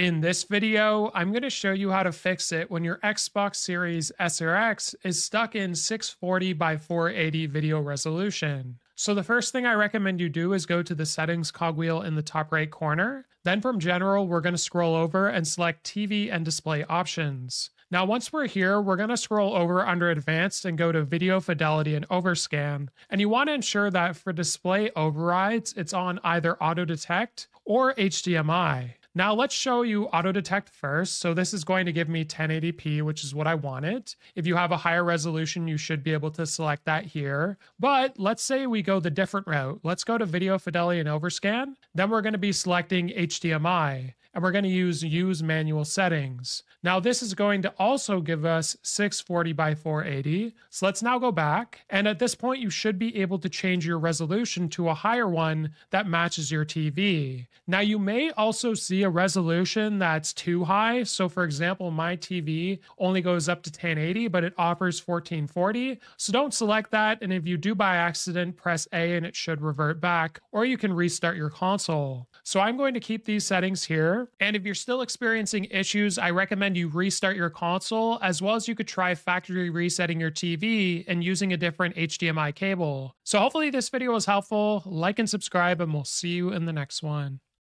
In this video, I'm going to show you how to fix it when your Xbox Series S or X is stuck in 640 by 480 video resolution. So the first thing I recommend you do is go to the settings cogwheel in the top right corner. Then from general, we're going to scroll over and select TV and display options. Now, once we're here, we're going to scroll over under advanced and go to video fidelity and overscan. And you want to ensure that for display overrides, it's on either auto detect or HDMI. Now let's show you auto detect first. So this is going to give me 1080p, which is what I wanted. If you have a higher resolution, you should be able to select that here. But let's say we go the different route. Let's go to video fidelity and overscan. Then we're going to be selecting HDMI and we're going to use use manual settings. Now this is going to also give us 640 by 480. So let's now go back. And at this point, you should be able to change your resolution to a higher one that matches your TV. Now you may also see a resolution that's too high. So for example, my TV only goes up to 1080, but it offers 1440. So don't select that. And if you do by accident, press A and it should revert back, or you can restart your console. So I'm going to keep these settings here. And if you're still experiencing issues, I recommend you restart your console, as well as you could try factory resetting your TV and using a different HDMI cable. So hopefully this video was helpful. Like and subscribe, and we'll see you in the next one.